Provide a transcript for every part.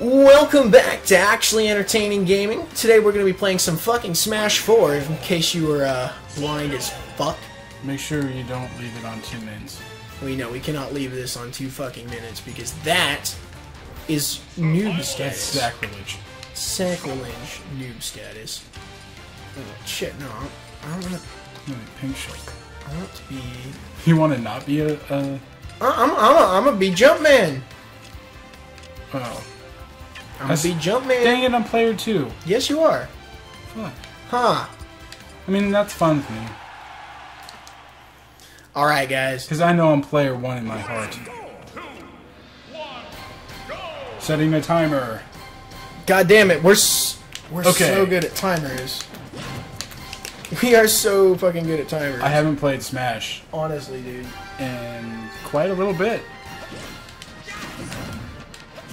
Welcome back to Actually Entertaining Gaming. Today we're going to be playing some fucking Smash 4, in case you were uh, blind as fuck. Make sure you don't leave it on two minutes. We know we cannot leave this on two fucking minutes because that is noob That's status. sacrilege. Sacrilege noob status. Oh, shit, no. I don't want to. Pink. I want to be. You want to not be a, a I- I'm I'm a, I'm a be Jumpman. oh. I'm a That's- be Jumpman. Dang it, I'm player two. Yes, you are. Fuck. Huh. I mean, that's fun for me. All right, guys. Because I know I'm player one in my heart. Setting a timer. God damn it, we're s- we're Okay. so good at timers. We are so fucking good at timers. I haven't played Smash honestly, dude. in quite a little bit.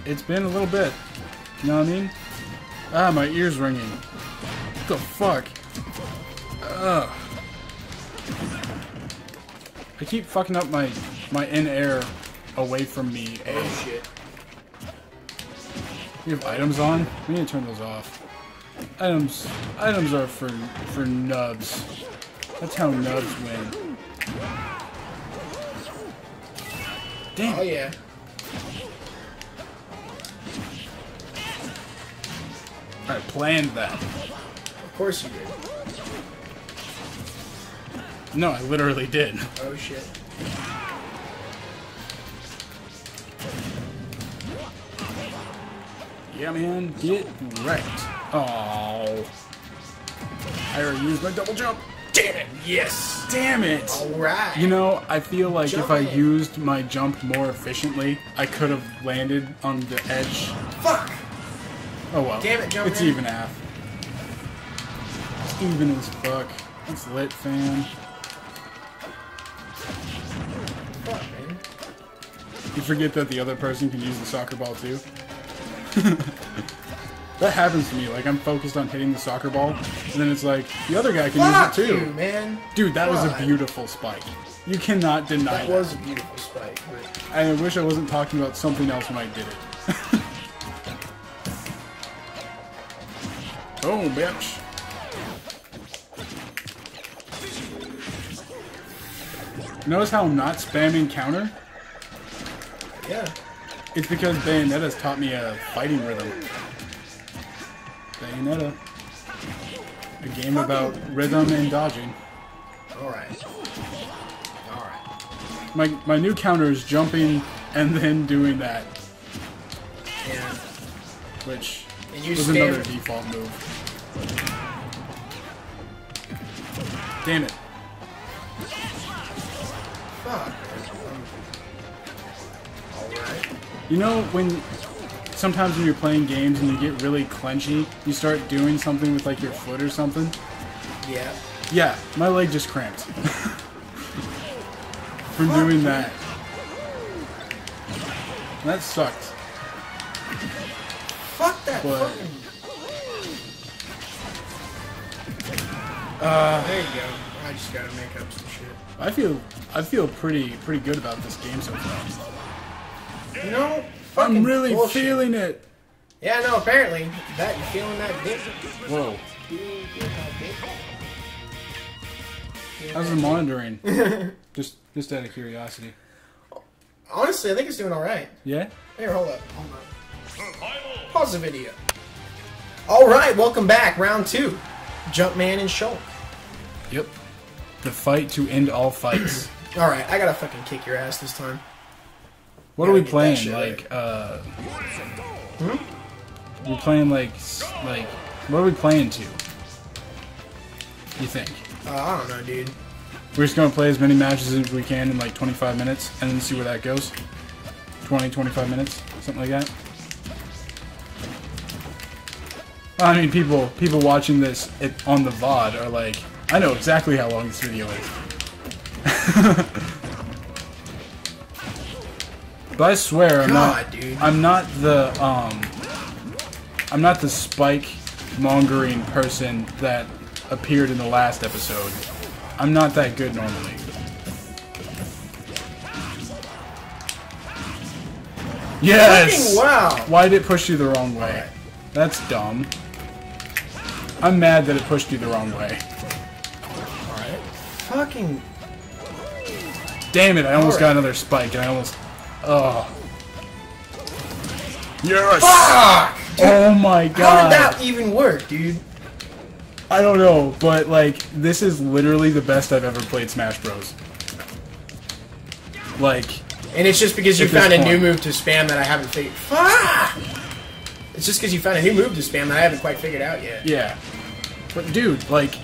It's been a little bit. You know what I mean? Ah, my ear's ringing. What the fuck? Ugh. I keep fucking up my my in air away from me. Oh shit. We have items on. We need to turn those off. Items items are for for nubs. That's how nubs win. Damn. Oh yeah. I planned that. Of course you did. No, I literally did. Oh shit. Yeah, man, get wrecked. Oh. I already used my double jump. Damn it. Yes. Damn it. All right. You know, I feel like if I in. used my jump more efficiently, I could have landed on the edge. Fuck. Oh well. Damn it, It's in. even half. It's even as fuck. It's lit, fam. Fuck, man. You forget that the other person can use the soccer ball too. that happens to me. Like I'm focused on hitting the soccer ball, and then it's like the other guy can Fuck use it too. you, man. Dude, that was a beautiful spike. You cannot deny That that. was a beautiful spike. But I wish I wasn't talking about something else when I did it. oh, bitch. Notice how I'm not spamming counter? yeah. It's because Bayonetta's taught me a fighting rhythm. Bayonetta. A game about rhythm and dodging. All right. All right. My, my new counter is jumping and then doing that, And which and you was stand. another default move. Damn it. Fuck. All right. You know when sometimes when you're playing games and you get really clenchy, you start doing something with like your foot or something? Yeah. Yeah, my leg just cramped. From doing that. That sucked. Fuck that But- fucking. Uh, there you go. I just gotta make up some shit. I feel I feel pretty pretty good about this game so far. You know, fucking I'm really bullshit. feeling it. Yeah, no. Apparently, that you feeling that dick? Whoa. Feeling that? How's the monitoring? just just out of curiosity. Honestly, I think it's doing all right. Yeah? Here, hold up. Hold up. Pause the video. All right, welcome back. Round two. Jumpman and Shulk. Yep. The fight to end all fights. All right, I gotta fucking kick your ass this time. What are we Gotta get that playing? Like, uh. Hmm? We're playing like. Like. What are we playing to? You think? Uh, I don't know, dude. We're just gonna play as many matches as we can in like 25 minutes and then see where that goes? 20, 25 minutes? Something like that? I mean, people people watching this it, on the VOD are like, I know exactly how long this video is. but I swear, I'm God, not. dude. I'm not the um. I'm not the spike mongering person that appeared in the last episode. I'm not that good normally. Yes! Wow. Why did it push you the wrong way? That's dumb. I'm mad that it pushed you the wrong way. Fucking. Damn it, I almost got another spike and I almost... Oh. Yes! Fuck! Oh my god. How did that even work, dude? I don't know, but like, this is literally the best I've ever played Smash Bros. Like, And it's just because you found a new move to spam that I haven't figured. Fuck! It's just because you found a new move to spam that I haven't quite figured out yet. yeah. But dude, like,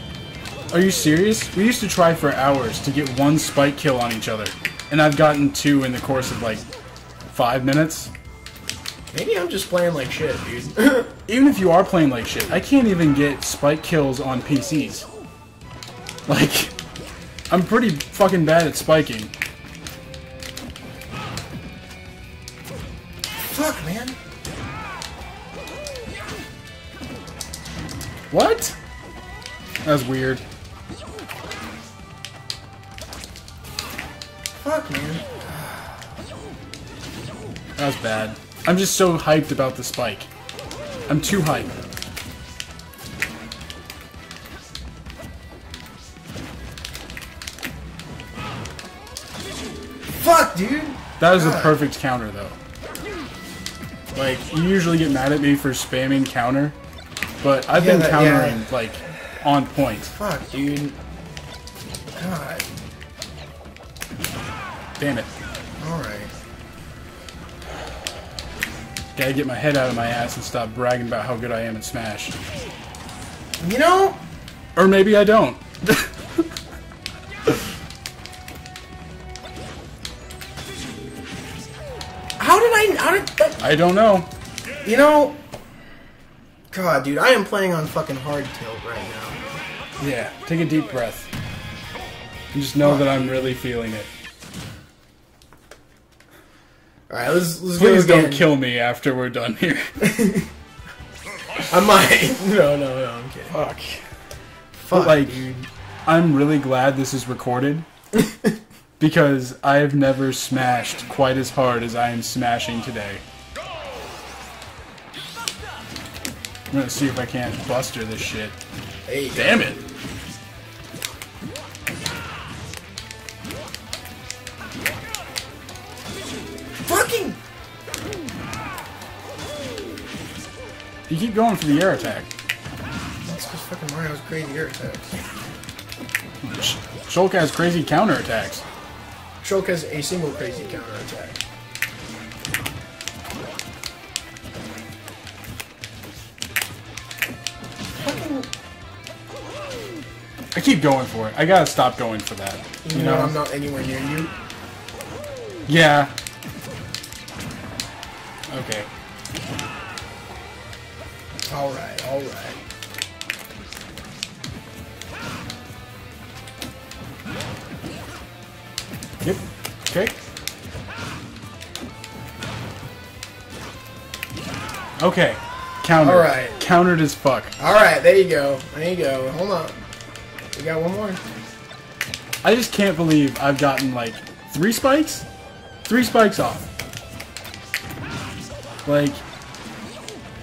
are you serious? We used to try for hours to get one spike kill on each other, and I've gotten two in the course of like five minutes. Maybe I'm just playing like shit, dude. Even if you are playing like shit, I can't even get spike kills on PCs. Like, I'm pretty fucking bad at spiking. Fuck, man. What? That was weird. Fuck, man. That was bad. I'm just so hyped about the spike. I'm too hyped. Fuck, dude. That was a perfect counter, though. Like, you usually get mad at me for spamming counter, but I've Yeah, been that- countering, like, on point. Fuck, dude. Damn it. Alright. Gotta get my head out of my ass and stop bragging about how good I am at Smash. You know, Or maybe I don't. how did I. How did that. I don't know. You know. God, dude, I am playing on fucking hard tilt right now. Yeah, take a deep breath. And just know that I'm really feeling it. Alright, let's, let's Please go don't kill me after we're done here. I might. No, no, no, I'm kidding. Fuck. Fuck, like- dude. I'm really glad this is recorded because I have never smashed quite as hard as I am smashing today. I'm gonna see if I can't buster this shit. There you go. Damn it! You keep going for the air attack. That's because fucking Mario's crazy air attacks. Sh- Shulk has crazy counter attacks. Shulk has a single crazy counter attack. I keep going for it. I gotta stop going for that. You, You know, know? I'm not anywhere near you. Yeah. Okay. Alright, alright. Yep. Okay. Okay. Countered. Alright. Countered as fuck. Alright, there you go. There you go. Hold on. We got one more. I just can't believe I've gotten like three spikes? Three spikes off. Like,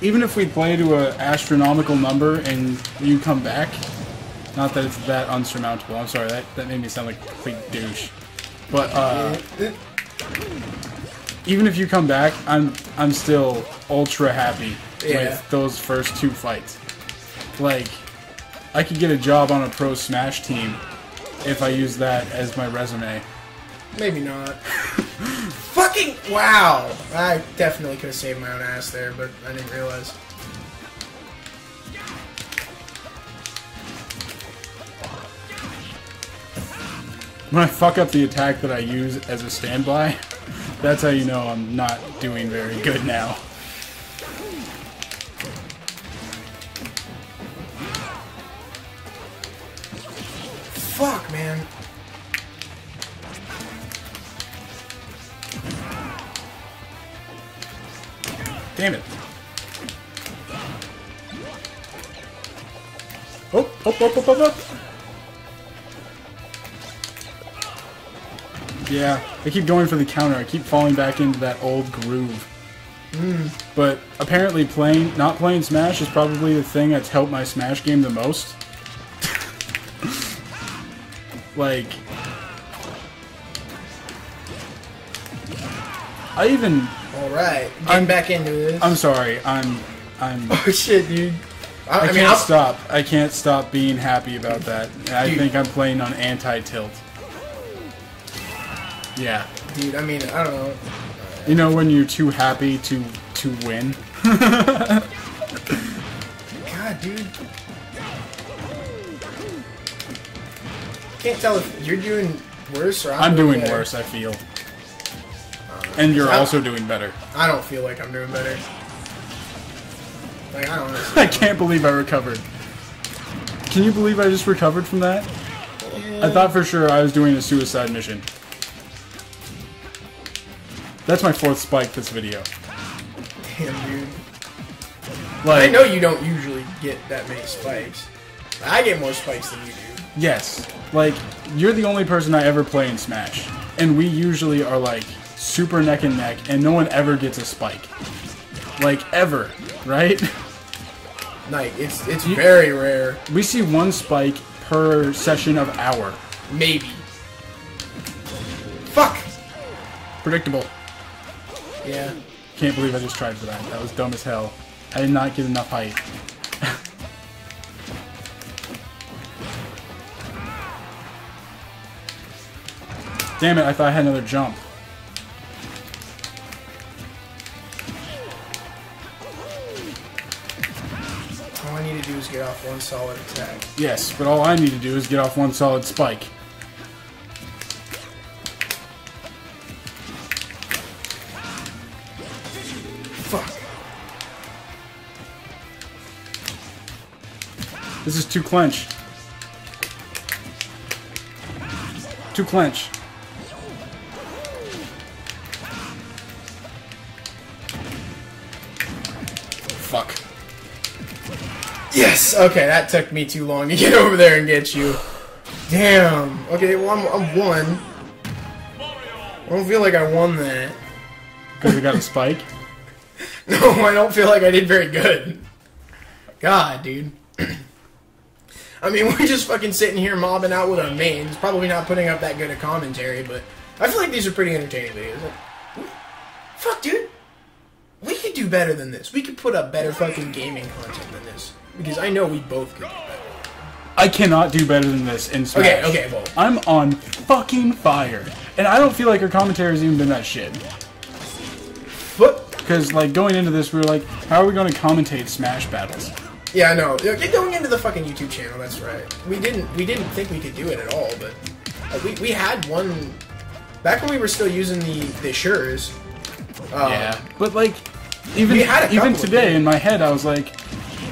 even if we play to an astronomical number and you come back, not that it's that unsurmountable. I'm sorry, that, that made me sound like a complete douche. But, uh, even if you come back, I'm I'm still ultra happy Yeah. with those first two fights. Like, I could get a job on a pro Smash team if I use that as my resume. Maybe not. Fucking wow! I definitely could have saved my own ass there, but I didn't realize. When I fuck up the attack that I use as a standby, that's how you know I'm not doing very good now. I keep going for the counter. I keep falling back into that old groove But apparently, playing not playing Smash is probably the thing that's helped my Smash game the most. like, I even All right, getting I'm- back into this. I'm sorry. I'm I'm oh shit, dude. I, I, I mean, can't I'm, stop. I can't stop being happy about that. I Dude. think I'm playing on anti-tilt. Yeah. dude. I mean, I don't know. You know when you're too happy to to win? God, dude. Can't tell if you're doing worse or I'm, I'm doing worse, I feel. And you're also doing better. I don't feel like I'm doing better. Like I don't Know. I can't believe I recovered. Can you believe I just recovered from that? I thought for sure I was doing a suicide mission. That's my fourth spike this video. Damn, dude. I know you don't usually get that many spikes. I get more spikes than you do. yes, like you're the only person I ever play in Smash, and we usually are like super neck and neck, and no one ever gets a spike. Like ever, right? Like it's it's You- very rare. We see one spike per session of hour. Maybe. Fuck. Predictable. Yeah. Can't believe I just tried for that. That was dumb as hell. I did not get enough height. Damn it, I thought I had another jump. All I need to do is get off one solid attack. Yes, but all I need to do is get off one solid spike. This is two clench. Two clench. Fuck. Yes. Okay, that took me too long to get over there and get you. Damn. Okay, well I'm, I'm one. I don't feel like I won that. Because we got a spike. No, I don't feel like I did very good. God, dude. I mean, we're just fucking sitting here mobbing out with our mains, probably not putting up that good a commentary, but I feel like these are pretty entertaining videos. Like, fuck, dude. We could do better than this. We could put up better fucking gaming content than this. Because I know we both could do better. I cannot do better than this in Smash. Okay, okay, well. I'm on fucking fire. And I don't feel like our commentary has even been that shit. But, Because, like, going into this, we were like, how are we going to commentate Smash battles? Yeah, I know. Yeah, going into the fucking YouTube channel, that's right. We didn't we didn't think we could do it at all, but uh, we, we had one back when we were still using the the Shures. Uh, Yeah. But, like, even, We had a even today, in my head, I was like,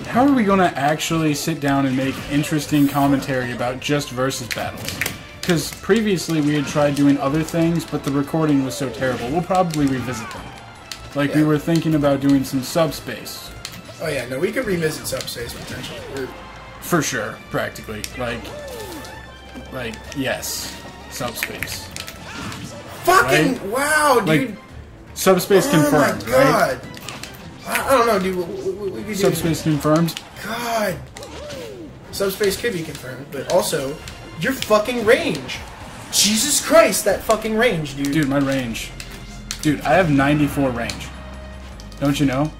how are we going to actually sit down and make interesting commentary about just versus battles? Because previously we had tried doing other things, but the recording was so terrible. We'll probably revisit them. Like, we were thinking about doing some subspace. Oh yeah, no, we could revisit Subspace potentially. We're, For sure, practically. Like, like yes, subspace. fucking Right? wow, dude! Like, Subspace oh confirmed, my god! I, I don't know, dude. We, we, we could do- Subspace confirmed. God. Subspace could be confirmed, but also your fucking range. Jesus Christ, that fucking range, dude. Dude, my range. Dude, I have 94 range. Don't you know?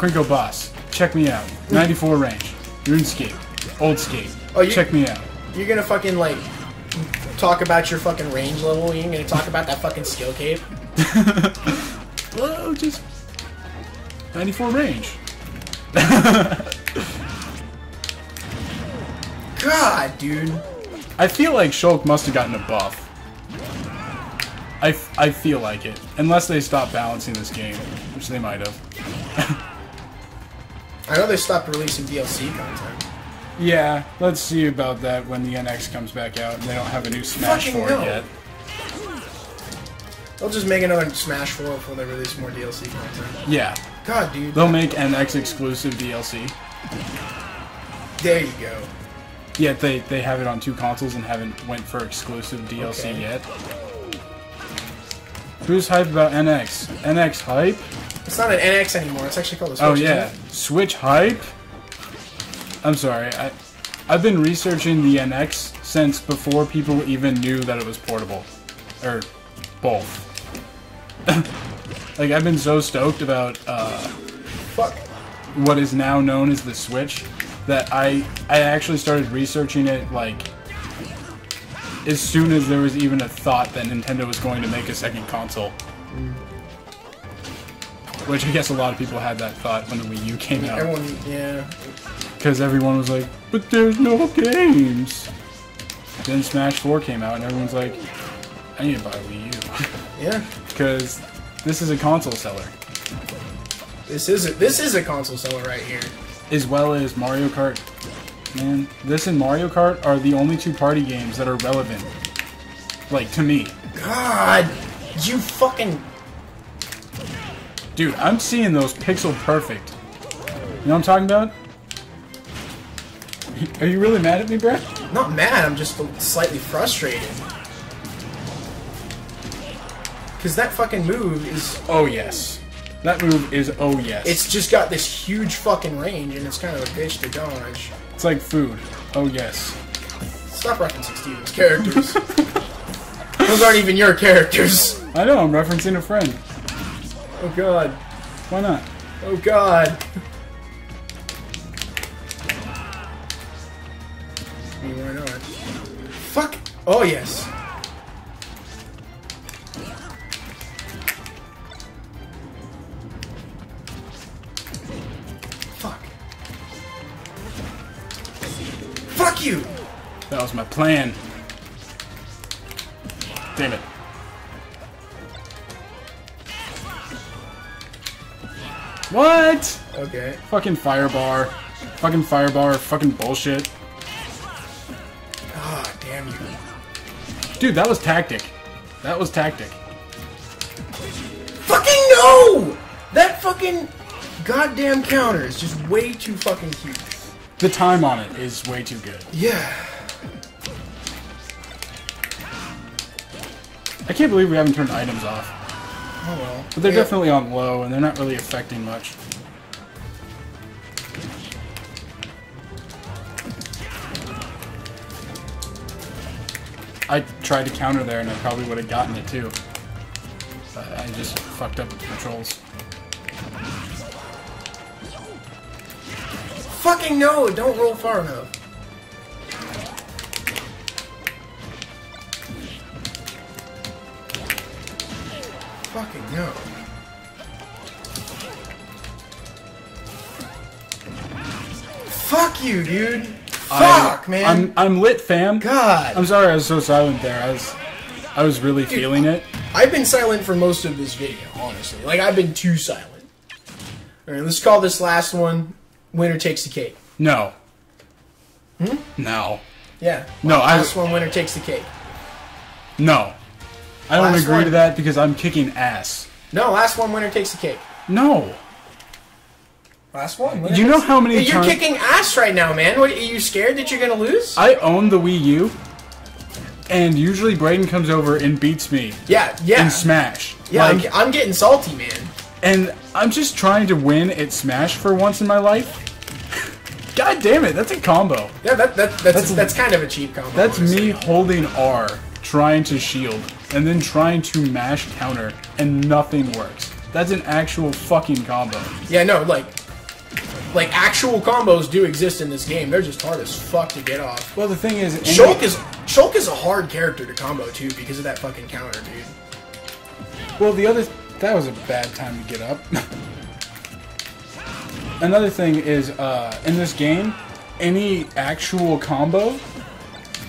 Krinko Boss, check me out. 94 range. RuneScape. Old skate. Oh, you- check me out. You're gonna fucking like talk about your fucking range level. You're gonna talk about that fucking skill cape. Well, just 94 range. God, dude. I feel like Shulk must have gotten a buff. I, f- I feel like it. Unless they stop balancing this game, which they might have. I know they stopped releasing DLC content. Yeah, let's see about that when the NX comes back out and they don't have a new Smash Fucking for no. yet. They'll just make another Smash 4 before they release more DLC content. Yeah, God, dude. they'll make NX exclusive DLC. There you go. Yet they, they have it on two consoles and haven't went for exclusive DLC Okay. yet. Who's hype about NX? NX hype? It's not an NX anymore. It's actually called a Switch. Oh yeah, it? Switch hype. I'm sorry. I I've been researching the NX since before people even knew that it was portable, or both. like I've been so stoked about uh, Fuck. what is now known as the Switch that I I actually started researching it like as soon as there was even a thought that Nintendo was going to make a second console. Which I guess a lot of people had that thought when the Wii U came out. Everyone, yeah. Because everyone was like, but there's no games. Then Smash 4 came out, and everyone's like, I need to buy a Wii U. Yeah. Because this is a console seller. This is a, this is a console seller right here. As well as Mario Kart. Man, this and Mario Kart are the only two party games that are relevant. Like, to me. God, you fucking. Dude, I'm seeing those pixel perfect. You know what I'm talking about? Are you really mad at me, Brett? Not mad. I'm just slightly frustrated. Cause that fucking move is. Oh, yes. That move is oh, yes. It's just got this huge fucking range, and it's kind of a bitch to dodge. It's like food. Oh, yes. Stop referencing Steven's characters. Those aren't even your characters. I know, I'm referencing a friend. Oh god. Why not? Oh god. I why not? Fuck. Oh yes. Fuck. Fuck you! That was my plan. Damn it. What? Okay. Fucking firebar. Fucking firebar. Fucking bullshit. Ah, damn you. Dude, that was tactic. That was tactic. Fucking no! That fucking goddamn counter is just way too fucking huge. The time on it is way too good. Yeah. I can't believe we haven't turned items off. Oh well. But they're Yeah. definitely on low, and they're not really affecting much. I tried to counter there, and I probably would have gotten it too. But I just fucked up with the controls. Fucking no! Don't roll far enough. Fucking no. Fuck you, dude. Fuck, man. I'm I'm lit, fam. God. I'm sorry I was so silent there. I was I was really feeling it. I've been silent for most of this video, honestly. Like, I've been too silent. Alright, let's call this last one Winner Takes the Cake. No. Hmm? No. Yeah. No, I- Last one, Winner Takes the Cake. No. I don't Last agree one. to that because I'm kicking ass. No, last one, Winner Takes the Cake. No. Last one. Winner You know how many You're kicking ass right now, man. What, are you scared that you're gonna lose? I own the Wii U, and usually Braden comes over and beats me yeah, yeah. in Smash. yeah, Like, I'm, I'm getting salty, man. and I'm just trying to win at Smash for once in my life. God damn it, that's a combo. Yeah, that, that, that's, That's- that's kind of a cheap combo. That's honestly. me holding R, trying to shield, and then trying to mash counter, and nothing works. That's an actual fucking combo. Yeah, no, like, like actual combos do exist in this game. They're just hard as fuck to get off. Well, the thing is, Shulk is Shulk is a hard character to combo too because of that fucking counter, dude. Well, the other that was a bad time to get up. Another thing is, uh, in this game, any actual combo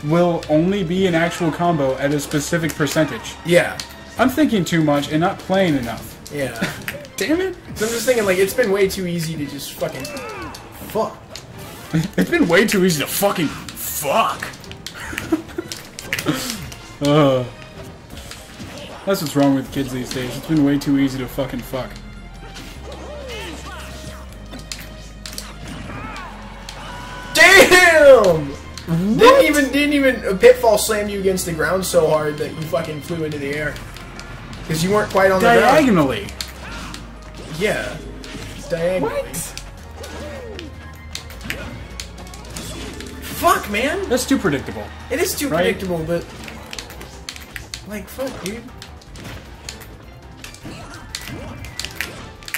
will only be an actual combo at a specific percentage. Yeah, I'm thinking too much and not playing enough. yeah. Damn it! so I'm just thinking like it's been way too easy to just fucking fuck. It's been way too easy to fucking fuck. uh, that's what's wrong with kids these days. It's been way too easy to fucking fuck. Damn! Didn't even didn't even a pitfall slam you against the ground so hard that you fucking flew into the air. Because you weren't quite on the ground. Diagonally. Yeah. Diagonally. Fuck, man. That's too predictable. It is too Right? predictable, but like, fuck, dude.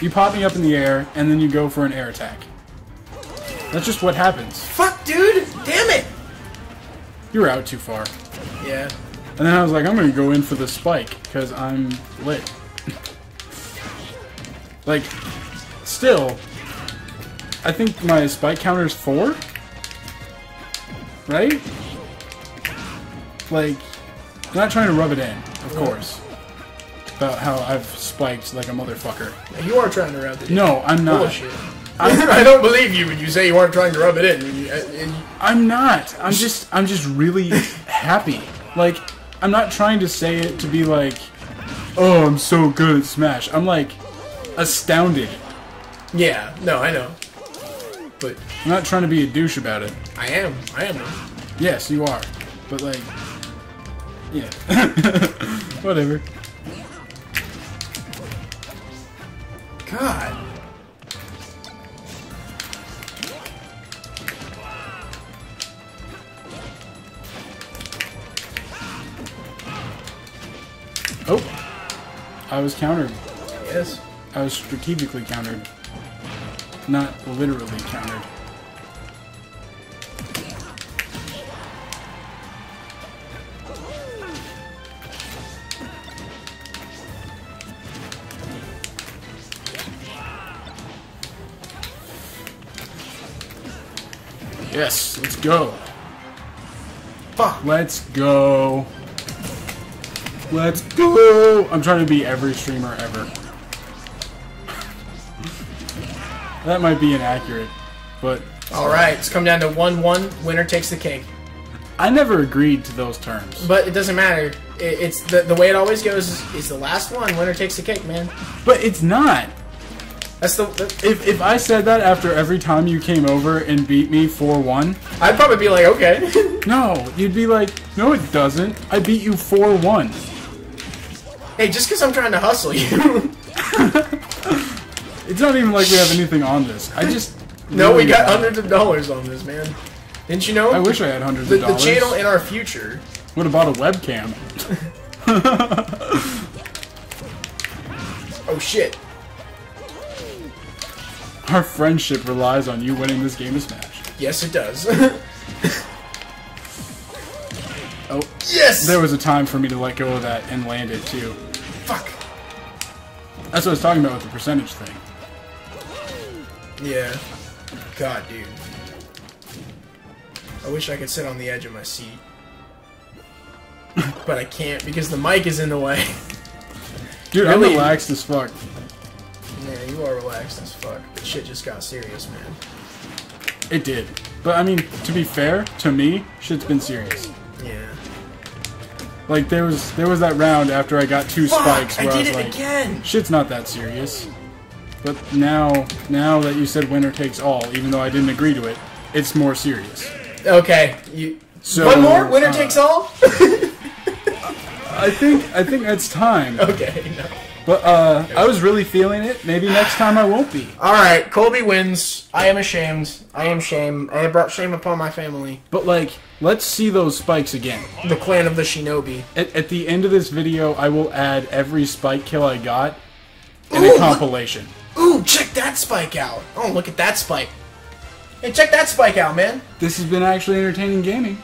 You pop me up in the air, and then you go for an air attack. That's just what happens. Fuck, dude. Damn it. You were out too far. Yeah. And then I was like, I'm gonna go in for the spike, because I'm lit. like, still, I think my spike counter is four? Right? Like, I'm not trying to rub it in, of course. About how I've spiked like a motherfucker. You are trying to rub it in. No, I'm not. Bullshit. I don't believe you when you say you aren't trying to rub it in. You- and- uh, I'm not. I'm just I'm just really happy. Like I'm not trying to say it to be like, "Oh, I'm so good at Smash." I'm like astounded. yeah, no, I know. But I'm not trying to be a douche about it. I am. I am. Yes, you are. But like yeah. Whatever. God. I was countered. Yes. I was strategically countered. Not literally countered. Yes, let's go. Fuck. Let's go. Let's go. I'm trying to be every streamer ever. that might be inaccurate, but All right, it's come down to one-one. Winner takes the cake. I never agreed to those terms. But it doesn't matter. It, it's the the way it always goes. Is, is the last one. Winner takes the cake, man. But it's not. That's the. the If if I said that after every time you came over and beat me 4-1, I'd probably be like, okay. no, you'd be like, no, it doesn't. I beat you 4-1. Hey, just because I'm trying to hustle you. It's not even like we have anything on this. I just no, we really- got hundreds of dollars on this, man. Didn't you know? I wish I had hundreds the, of dollars. the channel in our future. What about a webcam? Oh shit. Our friendship relies on you winning this game of Smash. Yes, it does. Oh, yes. there was a time for me to let go of that and land it too. Fuck. That's what I was talking about with the percentage thing. Yeah. God, dude. I wish I could sit on the edge of my seat. but I can't because the mic is in the way. Dude, I'm relaxed as fuck. Yeah, you are relaxed as fuck. But shit just got serious, man. It did. But I mean, to be fair, to me, shit's been serious. Yeah. Like there was there was that round after I got two Fuck! spikes where I, did was it like, again! shit's not that serious. But now now that you said winner takes all, even though I didn't agree to it, it's more serious. Okay, you. So One more? Winner uh, takes all? I think I think it's time. okay, no. But uh I was really feeling it. Maybe next time I won't be. Alright, Colby wins. I am ashamed. I am shame. I have brought shame upon my family. But like, let's see those spikes again. The clan of the shinobi. At, at the end of this video, I will add every spike kill I got in Ooh, a compilation. Ooh, check that spike out. Oh, look at that spike. Hey, check that spike out, man. This has been actually entertaining gaming.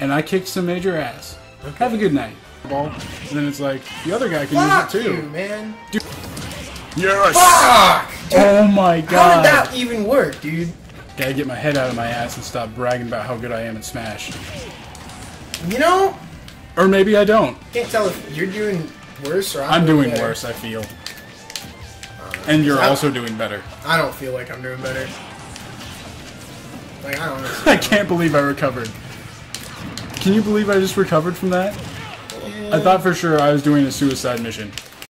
And I kicked some major ass. Have a good night. Ball. And then it's like, the other guy can Fuck use it you, too. man. Yes! Fuck! Dude, Oh my god. how did that even work, dude? Gotta get my head out of my ass and stop bragging about how good I am at Smash. You know, Or maybe I don't. can't tell if you're doing worse or I'm, I'm doing worse, I feel. And you're also doing better. I don't feel like I'm doing better. Like I don't. I can't believe I recovered. Can you believe I just recovered from that? I thought for sure I was doing a suicide mission.